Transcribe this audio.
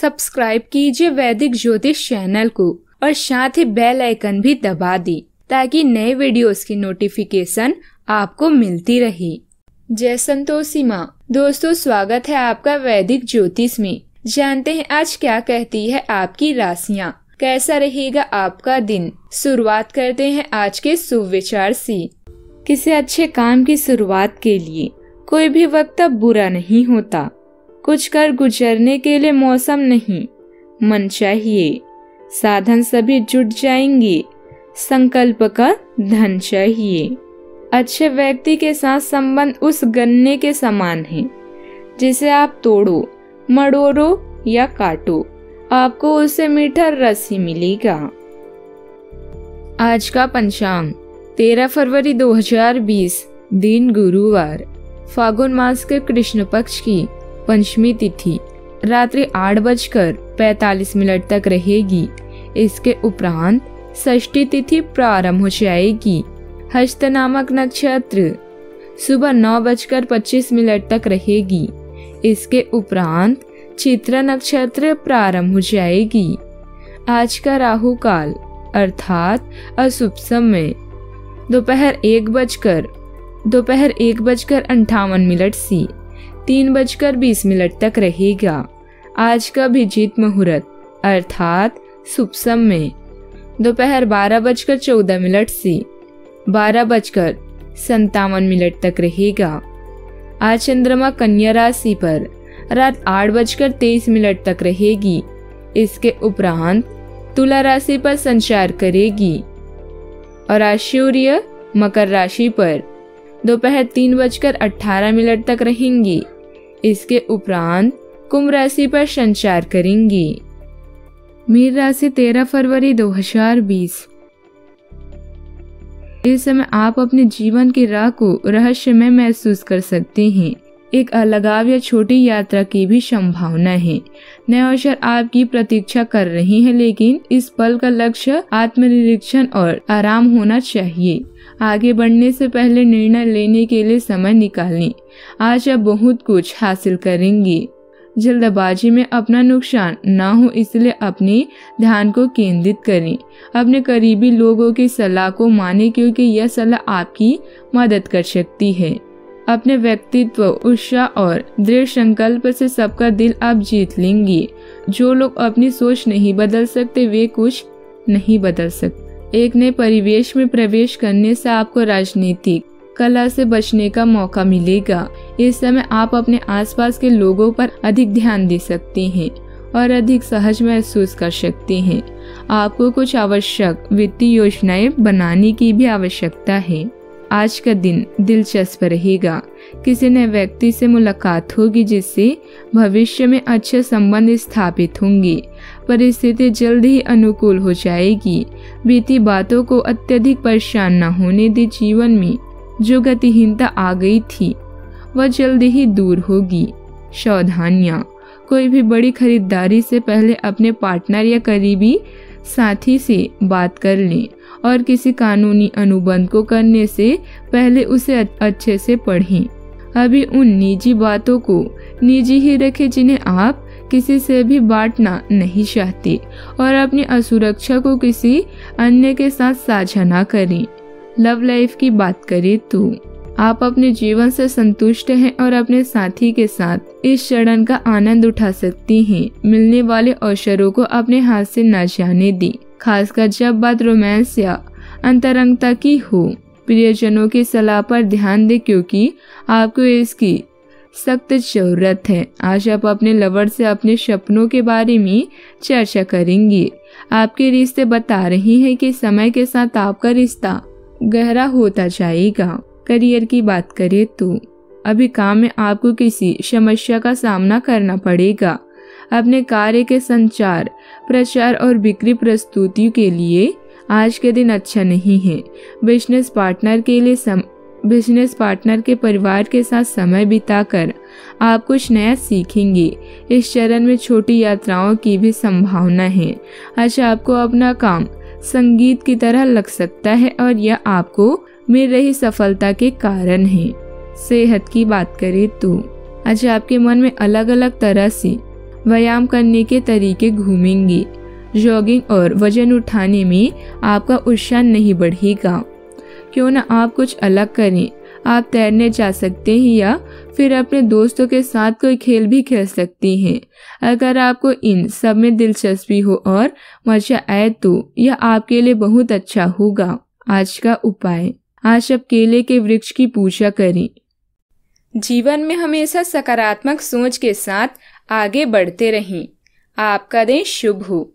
Subscribe कीजिए वैदिक ज्योतिष चैनल को और साथ ही बेल आइकन भी दबा दी ताकि नए वीडियोस की नोटिफिकेशन आपको मिलती रहे। जय संतोषी माँ। दोस्तों, स्वागत है आपका वैदिक ज्योतिष में। जानते हैं आज क्या कहती है आपकी राशियाँ। कैसा रहेगा आपका दिन? शुरुआत करते हैं आज के सुविचार से। किसी अच्छे काम की शुरुआत के लिए कोई भी वक्त बुरा नहीं होता। कुछ कर गुजरने के लिए मौसम नहीं। मन चाहिए। साधन सभी जुट जाएँगे। संकल्प का धन चाहिए। अच्छे व्यक्ति के साथ संबंध उस गन्ने के समान है, जिसे आप तोड़ो, मड़ोरो या काटो। आपको उससे मीठा रस ही मिलेगा। आज का पंचांग 13 फरवरी 2020 दिन गुरुवार। फागुन मास के कृष्ण पक्ष की पंचमी तिथि, रात्रि आठ बजकर पैतालीस मिनट तक रहेगी। इसके उपरांत षष्ठी तिथि प्रारंभ हो जाएगी। हस्त नामक नक्षत्र सुबह नौ बजकर पच्चीस मिनट तक रहेगी। इसके उपरांत चित्र नक्षत्र प्रारंभ हो जाएगी। आज का राहु काल, अर्थात अशुभ समय। दोपहर एक बजकर, दोपहर एक बजकर अंठावन मिनट से। तीन बजकर बीस मिनट तक रहेगा। आज का जीत मुहूर्त, अर्थात शुभ समय। दोपहर बारह बजकर चौदह मिनट से बारह बजकर संतावन मिनट तक रहेगा। आज चंद्रमा कन्या राशि पर रात आठ बजकर तेईस मिनट तक रहेगी। इसके उपरांत तुला राशि पर संचार करेगी। और आज सूर्य मकर राशि पर दोपहर तीन बजकर अठारह मिनट तक रहेंगी। इसके उपरांत कुंभ राशि पर संचार करेंगी। मीन राशि 13 फरवरी 2020 इस समय आप अपने जीवन की राह को रहस्यमय महसूस कर सकते हैं। एक अलगाव या छोटी यात्रा की भी संभावना है। नए अवसर आपकी प्रतीक्षा कर रही है, लेकिन इस पल का लक्ष्य आत्मनिरीक्षण और आराम होना चाहिए। आगे बढ़ने से पहले निर्णय लेने के लिए समय निकालें। आज आप बहुत कुछ हासिल करेंगे। जल्दबाजी में अपना नुकसान ना हो, इसलिए अपने ध्यान को केंद्रित करें। अपने करीबी लोगों की सलाह को माने, क्योंकि यह सलाह आपकी मदद कर सकती है। अपने व्यक्तित्व उत्साह और दृढ़ संकल्प से सबका दिल आप जीत लेंगे। जो लोग अपनी सोच नहीं बदल सकते, वे कुछ नहीं बदल सकते एक नए परिवेश में प्रवेश करने से आपको राजनीतिक कला से बचने का मौका मिलेगा। इस समय आप अपने आसपास के लोगों पर अधिक ध्यान दे सकते हैं और अधिक सहज महसूस कर सकते हैं। आपको कुछ आवश्यक वित्तीय योजनाएँ बनाने की भी आवश्यकता है। आज का दिन दिलचस्प रहेगा। किसी नए व्यक्ति से मुलाकात होगी जिससे भविष्य में अच्छे संबंध स्थापित होंगे। परिस्थिति जल्द ही अनुकूल हो जाएगी। बीती बातों को अत्यधिक परेशान न होने दे जीवन में, जो गतिहीनता आ गई थी, वह जल्द ही दूर होगी। सावधानियाँ। कोई भी बड़ी खरीदारी से पहले अपने पार्टनर या करीबी साथी से बात कर लें। और किसी कानूनी अनुबंध को करने से पहले उसे अच्छे से पढ़ें। अभी उन निजी बातों को निजी ही रखें जिन्हें आप किसी से भी बांटना नहीं चाहते और अपनी असुरक्षा को किसी अन्य के साथ साझा ना करें। लव लाइफ की बात करें तो आप अपने जीवन से संतुष्ट हैं और अपने साथी के साथ इस चरण का आनंद उठा सकती हैं। मिलने वाले अवसरों को अपने हाथ से न जाने दी। खासकर जब बात रोमांस या अंतरंगता की हो। प्रियजनों की सलाह पर ध्यान दें क्योंकि आपको इसकी सख्त ज़रूरत है। आज आप अपने लवर से अपने सपनों के बारे में चर्चा करेंगे। आपके रिश्ते बता रही हैं कि समय के साथ आपका रिश्ता गहरा होता जाएगा। करियर की बात करें तो अभी काम में आपको किसी समस्या का सामना करना पड़ेगा। अपने कार्य के संचार, प्रचार और बिक्री प्रस्तुतियों के लिए आज के दिन अच्छा नहीं है। बिज़नेस पार्टनर के लिए सम बिज़नेस पार्टनर के परिवार के साथ समय बिताकर आप कुछ नया सीखेंगे। इस चरण में छोटी यात्राओं की भी संभावना है। आज आपको अपना काम संगीत की तरह लग सकता है और यह आपको मिल रही सफलता के कारण है। सेहत की बात करें तो आज आपके मन में अलग अलग तरह से व्यायाम करने के तरीके घूमेंगे। जॉगिंग और वज़न उठाने में आपका उत्साह नहीं बढ़ेगा। क्यों ना आप कुछ अलग करें। आप तैरने जा सकते हैं या फिर अपने दोस्तों के साथ कोई खेल भी खेल सकती हैं। अगर आपको इन सब में दिलचस्पी हो और मज़ा आए तो यह आपके लिए बहुत अच्छा होगा। आज का उपाय, आज अब केले के वृक्ष की पूजा करें। जीवन में हमेशा सकारात्मक सोच के साथ आगे बढ़ते रहें। आपका दिन शुभ हो।